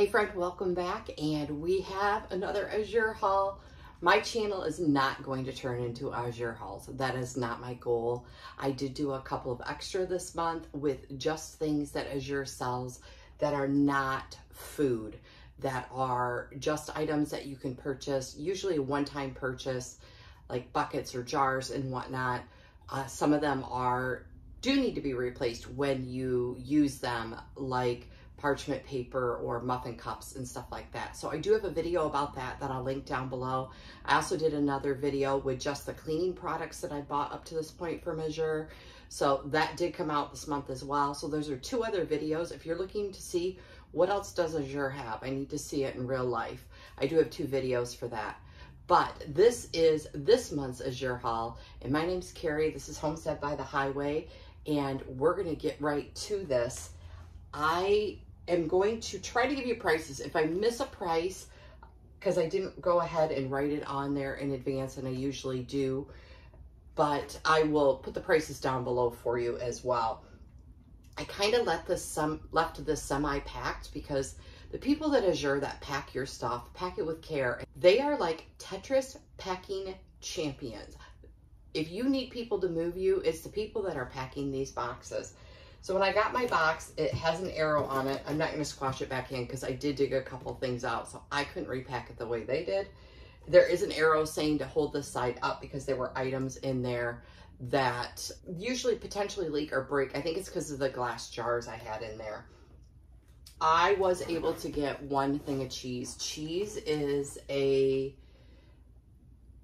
Hey friend, welcome back and we have another Azure haul. My channel is not going to turn into Azure hauls. That is not my goal. I did do a couple of extra this month with just things that Azure sells that are not food, that are just items that you can purchase, usually a one-time purchase, like buckets or jars and whatnot. Uh, some of them are do need to be replaced when you use them, like parchment paper or muffin cups and stuff like that. So I do have a video about that that I'll link down below. I also did another video with just the cleaning products that I bought up to this point for Azure. So that did come out this month as well. So those are two other videos. If you're looking to see what else does Azure have, I need to see it in real life. I do have two videos for that. But this is this month's Azure haul. And my name's Kari. This is Homestead by the Highway. And we're going to get right to this. I am going to try to give you prices. If I miss a price, because I didn't go ahead and write it on there in advance, and I usually do, but I will put the prices down below for you as well. I kind of let this some left this semi-packed because the people that Azure that pack your stuff, pack it with care. They are like Tetris packing champions. If you need people to move you, it's the people that are packing these boxes. So when I got my box, it has an arrow on it. I'm not going to squash it back in because I did dig a couple things out, so I couldn't repack it the way they did. There is an arrow saying to hold this side up because there were items in there that usually potentially leak or break. I think it's because of the glass jars I had in there. I was able to get one thing of cheese. Cheese is a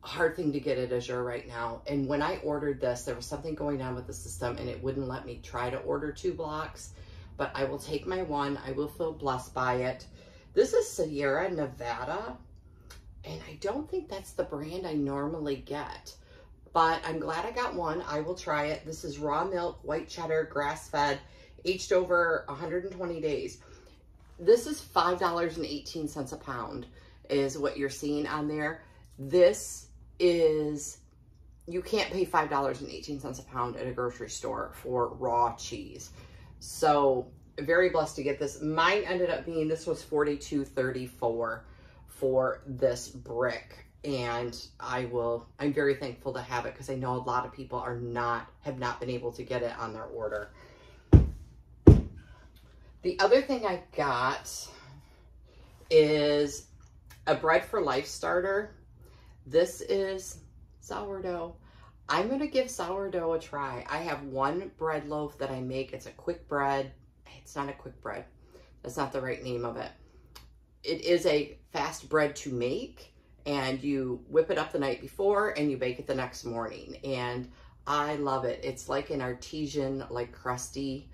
hard thing to get at Azure right now. And when I ordered this, there was something going on with the system and it wouldn't let me try to order two blocks, but I will take my one. I will feel blessed by it. This is Sierra Nevada, and I don't think that's the brand I normally get, but I'm glad I got one. I will try it. This is raw milk, white cheddar, grass-fed, aged over 120 days. This is $5.18 a pound is what you're seeing on there. This is you can't pay $5.18 a pound at a grocery store for raw cheese. So very blessed to get this. Mine ended up being, this was 42.34 for this brick. And I will, I'm very thankful to have it because I know a lot of people are not, have not been able to get it on their order. The other thing I got is a Bread for Life starter. This is sourdough. I'm going to give sourdough a try. I have one bread loaf that I make. It's a quick bread. It's not a quick bread. That's not the right name of it. It is a fast bread to make and you whip it up the night before and you bake it the next morning. And I love it. It's like an artesian, like crusty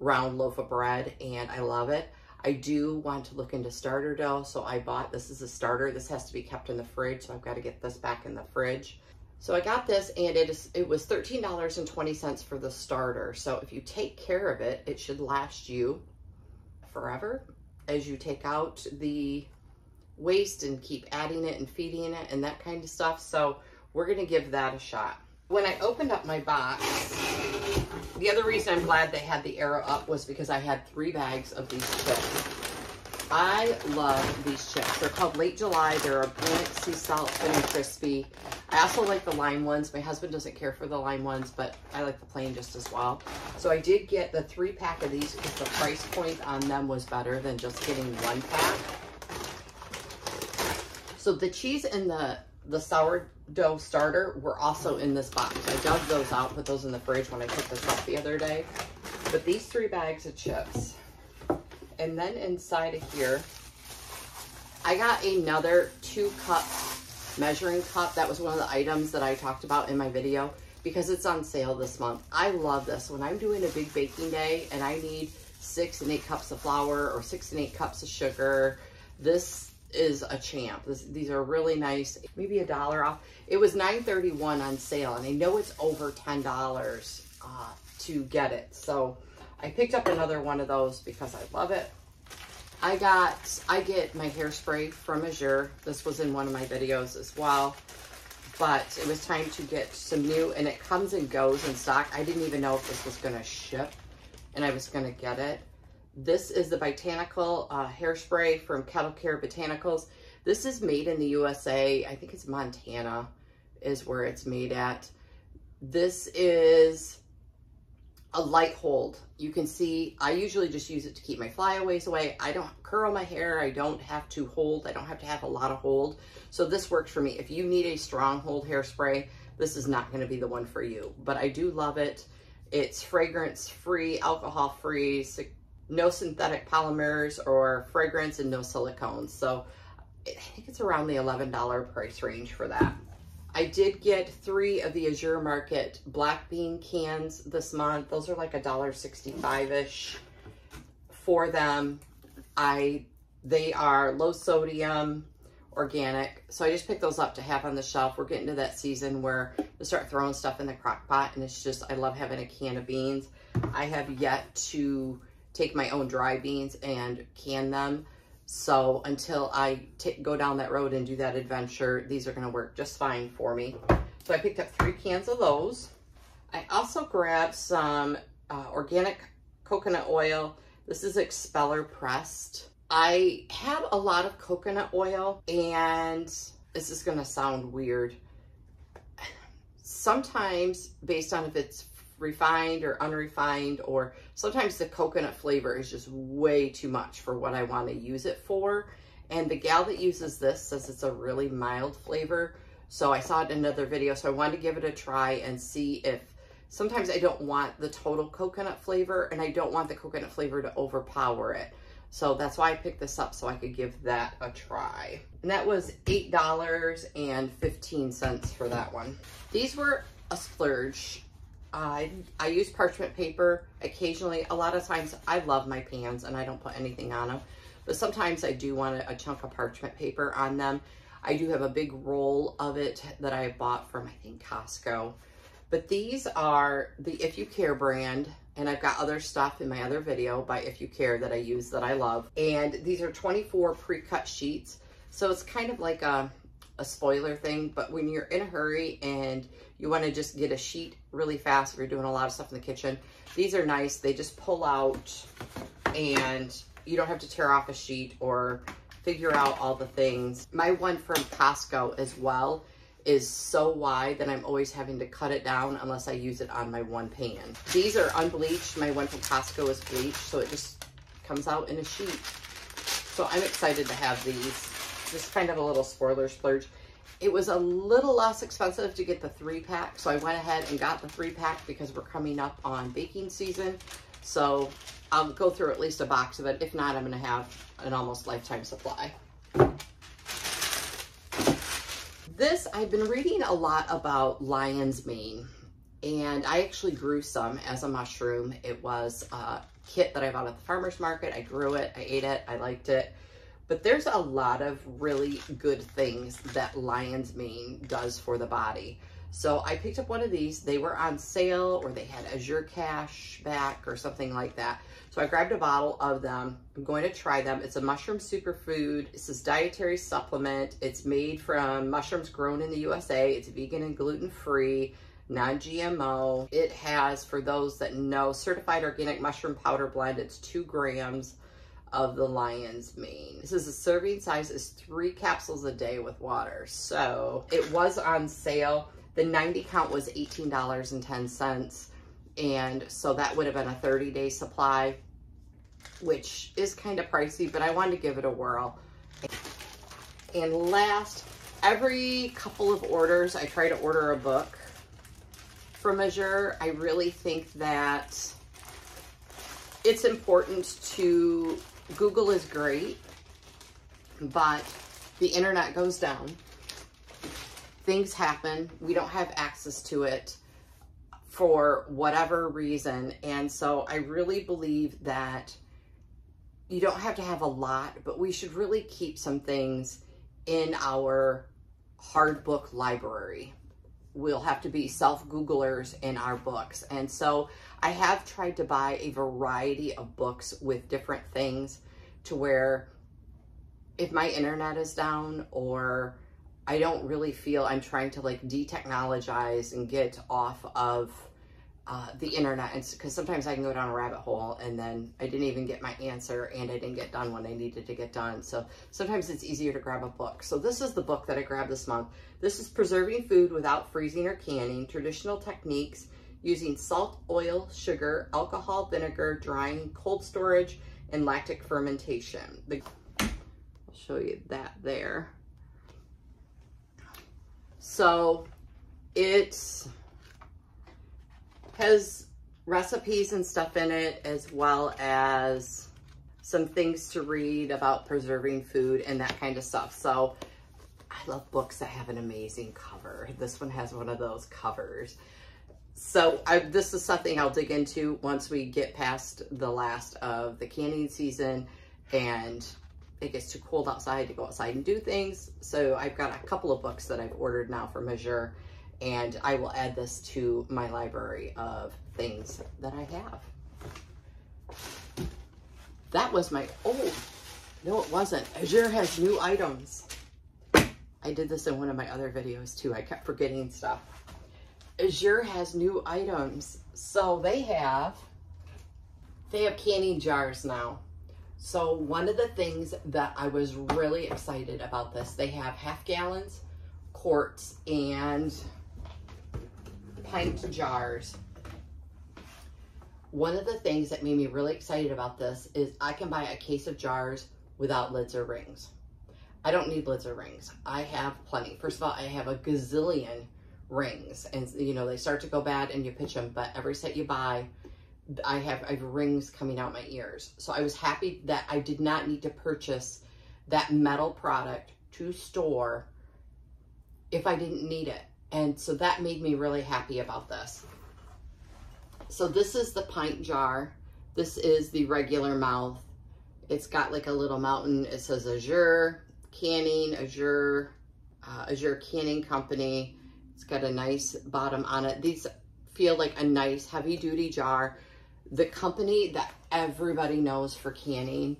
round loaf of bread and I love it. I do want to look into starter dough, so I bought, this is a starter. This has to be kept in the fridge, so I've got to get this back in the fridge. So I got this and it is it was $13.20 for the starter. So if you take care of it, it should last you forever as you take out the waste and keep adding it and feeding it and that kind of stuff. So we're to give that a shot. When I opened up my box, the other reason I'm glad they had the arrow up was because I had three bags of these chips. I love these chips. They're called Late July. They're a organic sea salt, thin and crispy. I also like the lime ones. My husband doesn't care for the lime ones, but I like the plain just as well. So I did get the three pack of these because the price point on them was better than just getting one pack. So the cheese and the the sourdough starter were also in this box. I dug those out, put those in the fridge when I took this up the other day. But these three bags of chips. And then inside of here, I got another two cup measuring cup. That was one of the items that I talked about in my video because it's on sale this month. I love this. When I'm doing a big baking day and I need six and eight cups of flour or six and eight cups of sugar, this is a champ. This, these are really nice. Maybe a dollar off. It was $9.31 on sale, and I know it's over $10 uh, to get it. So I picked up another one of those because I love it. I got, I get my hairspray from Azure. This was in one of my videos as well. But it was time to get some new, and it comes and goes in stock. I didn't even know if this was going to ship, and I was going to get it. This is the Botanical uh, Hairspray from Kettle Care Botanicals. This is made in the USA. I think it's Montana is where it's made at. This is a light hold. You can see, I usually just use it to keep my flyaways away. I don't curl my hair. I don't have to hold. I don't have to have a lot of hold. So this works for me. If you need a strong hold hairspray, this is not going to be the one for you. But I do love it. It's fragrance free, alcohol free, no synthetic polymers or fragrance and no silicones. So I think it's around the $11 price range for that. I did get three of the Azure Market black bean cans this month. Those are like a dollar sixty-five-ish for them. I They are low sodium, organic. So I just picked those up to have on the shelf. We're getting to that season where we start throwing stuff in the crock pot and it's just, I love having a can of beans. I have yet to take my own dry beans and can them. So until I go down that road and do that adventure, these are gonna work just fine for me. So I picked up three cans of those. I also grabbed some uh, organic coconut oil. This is expeller pressed. I have a lot of coconut oil and this is gonna sound weird. Sometimes based on if it's refined or unrefined or sometimes the coconut flavor is just way too much for what I want to use it for. And the gal that uses this says it's a really mild flavor. So I saw it in another video. So I wanted to give it a try and see if sometimes I don't want the total coconut flavor and I don't want the coconut flavor to overpower it. So that's why I picked this up so I could give that a try. And that was $8.15 for that one. These were a splurge. I, I use parchment paper occasionally. A lot of times I love my pans and I don't put anything on them. But sometimes I do want a, a chunk of parchment paper on them. I do have a big roll of it that I bought from, I think, Costco. But these are the If You Care brand. And I've got other stuff in my other video by If You Care that I use that I love. And these are 24 pre-cut sheets. So it's kind of like a, a spoiler thing, but when you're in a hurry and you want to just get a sheet really fast if you're doing a lot of stuff in the kitchen, these are nice. They just pull out and you don't have to tear off a sheet or figure out all the things. My one from Costco as well is so wide that I'm always having to cut it down unless I use it on my one pan. These are unbleached. My one from Costco is bleached, so it just comes out in a sheet. So I'm excited to have these. Just kind of a little spoiler splurge. It was a little less expensive to get the three pack, so I went ahead and got the three pack because we're coming up on baking season. So I'll go through at least a box of it. If not, I'm gonna have an almost lifetime supply. This, I've been reading a lot about lion's mane and I actually grew some as a mushroom. It was a kit that I bought at the farmer's market. I grew it, I ate it, I liked it. But there's a lot of really good things that lion's mane does for the body. So I picked up one of these. They were on sale or they had Azure Cash back or something like that. So I grabbed a bottle of them. I'm going to try them. It's a mushroom superfood. This dietary supplement. It's made from mushrooms grown in the USA. It's vegan and gluten-free, non-GMO. It has, for those that know, certified organic mushroom powder blend. It's two grams of the lion's mane. This is a serving size is three capsules a day with water. So it was on sale. The 90 count was $18.10. And so that would have been a 30 day supply, which is kind of pricey, but I wanted to give it a whirl. And last, every couple of orders, I try to order a book from Azure. I really think that it's important to Google is great, but the internet goes down. Things happen. We don't have access to it for whatever reason. And so I really believe that you don't have to have a lot, but we should really keep some things in our hard book library. We'll have to be self-Googlers in our books. And so I have tried to buy a variety of books with different things to where if my internet is down or I don't really feel I'm trying to like de-technologize and get off of uh, the internet because sometimes I can go down a rabbit hole and then I didn't even get my answer and I didn't get done when I needed to get done. So sometimes it's easier to grab a book. So this is the book that I grabbed this month. This is Preserving Food Without Freezing or Canning, Traditional Techniques using salt, oil, sugar, alcohol, vinegar, drying, cold storage, and lactic fermentation. The, I'll show you that there. So it's has recipes and stuff in it as well as some things to read about preserving food and that kind of stuff. So I love books that have an amazing cover. This one has one of those covers. So I, this is something I'll dig into once we get past the last of the canning season and it gets too cold outside to go outside and do things. So I've got a couple of books that I've ordered now for Azure and I will add this to my library of things that I have. That was my, oh, no it wasn't. Azure has new items. I did this in one of my other videos too. I kept forgetting stuff. Azure has new items. So they have, they have canning jars now. So one of the things that I was really excited about this, they have half gallons, quarts, and pint jars. One of the things that made me really excited about this is I can buy a case of jars without lids or rings. I don't need lids or rings. I have plenty. First of all, I have a gazillion rings and you know, they start to go bad and you pitch them, but every set you buy, I have, I have rings coming out my ears. So I was happy that I did not need to purchase that metal product to store if I didn't need it. And so that made me really happy about this. So this is the pint jar. This is the regular mouth. It's got like a little mountain. It says Azure Canning, Azure, uh, Azure Canning Company. It's got a nice bottom on it. These feel like a nice heavy duty jar. The company that everybody knows for canning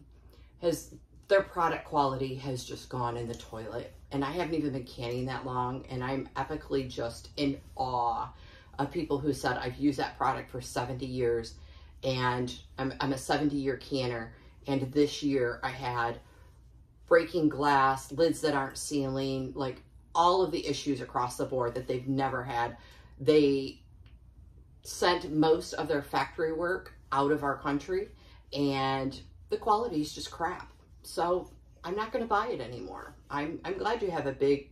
has, their product quality has just gone in the toilet and I haven't even been canning that long, and I'm epically just in awe of people who said, I've used that product for 70 years, and I'm, I'm a 70 year canner, and this year I had breaking glass, lids that aren't sealing, like all of the issues across the board that they've never had. They sent most of their factory work out of our country, and the quality is just crap. So I'm not going to buy it anymore. I'm, I'm glad you have a big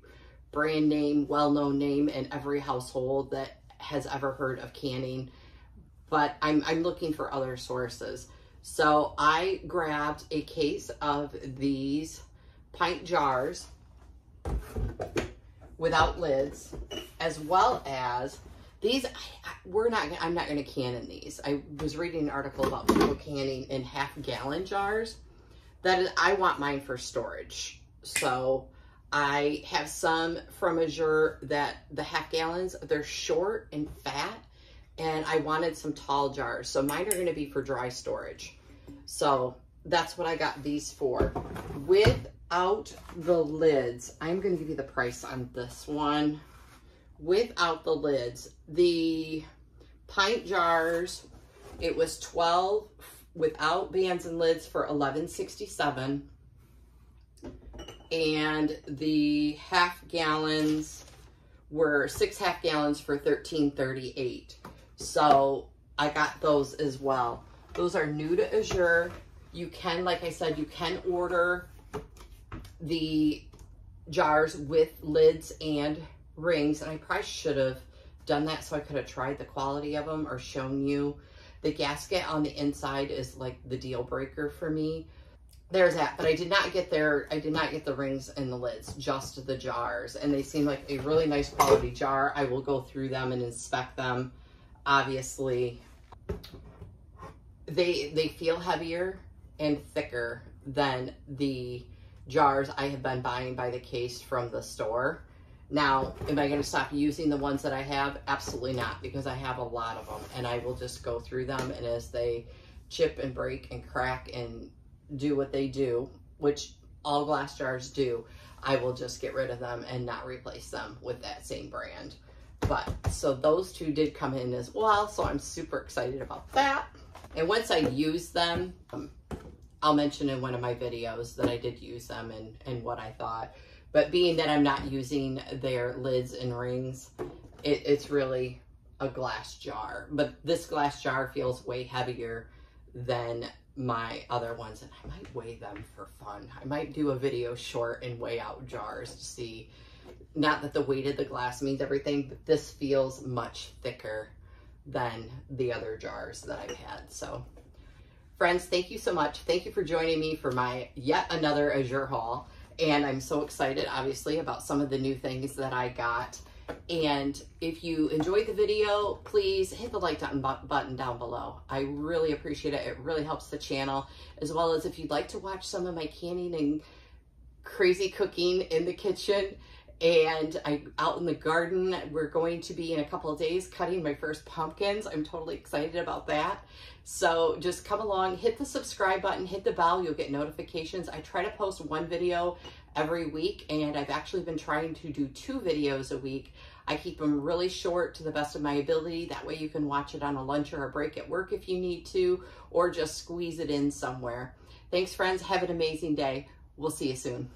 brand name, well-known name in every household that has ever heard of canning, but I'm, I'm looking for other sources. So I grabbed a case of these pint jars without lids, as well as these, we're not, I'm not going to can in these. I was reading an article about people canning in half gallon jars that I want mine for storage. So I have some from Azure that the half gallons, they're short and fat, and I wanted some tall jars. So mine are gonna be for dry storage. So that's what I got these for. Without the lids, I'm gonna give you the price on this one. Without the lids, the pint jars, it was 12 without bands and lids for 11.67 and the half gallons were six half gallons for 13.38 so I got those as well. Those are new to Azure. You can like I said you can order the jars with lids and rings and I probably should have done that so I could have tried the quality of them or shown you the gasket on the inside is like the deal breaker for me. There's that, but I did not get their, I did not get the rings and the lids, just the jars. And they seem like a really nice quality jar. I will go through them and inspect them. Obviously, they, they feel heavier and thicker than the jars I have been buying by the case from the store. Now, am I going to stop using the ones that I have? Absolutely not, because I have a lot of them, and I will just go through them, and as they chip and break and crack and do what they do, which all glass jars do, I will just get rid of them and not replace them with that same brand. But so those two did come in as well. So I'm super excited about that. And once I use them, um, I'll mention in one of my videos that I did use them and, and what I thought. But being that I'm not using their lids and rings, it, it's really a glass jar. But this glass jar feels way heavier than my other ones. And I might weigh them for fun. I might do a video short and weigh out jars to see not that the weight of the glass means everything, but this feels much thicker than the other jars that I've had. So friends, thank you so much. Thank you for joining me for my yet another Azure haul. And I'm so excited, obviously, about some of the new things that I got. And if you enjoyed the video, please hit the like button down below. I really appreciate it. It really helps the channel, as well as if you'd like to watch some of my canning and crazy cooking in the kitchen, and I'm out in the garden. We're going to be in a couple of days cutting my first pumpkins. I'm totally excited about that. So just come along, hit the subscribe button, hit the bell, you'll get notifications. I try to post one video every week and I've actually been trying to do two videos a week. I keep them really short to the best of my ability. That way you can watch it on a lunch or a break at work if you need to, or just squeeze it in somewhere. Thanks friends, have an amazing day. We'll see you soon.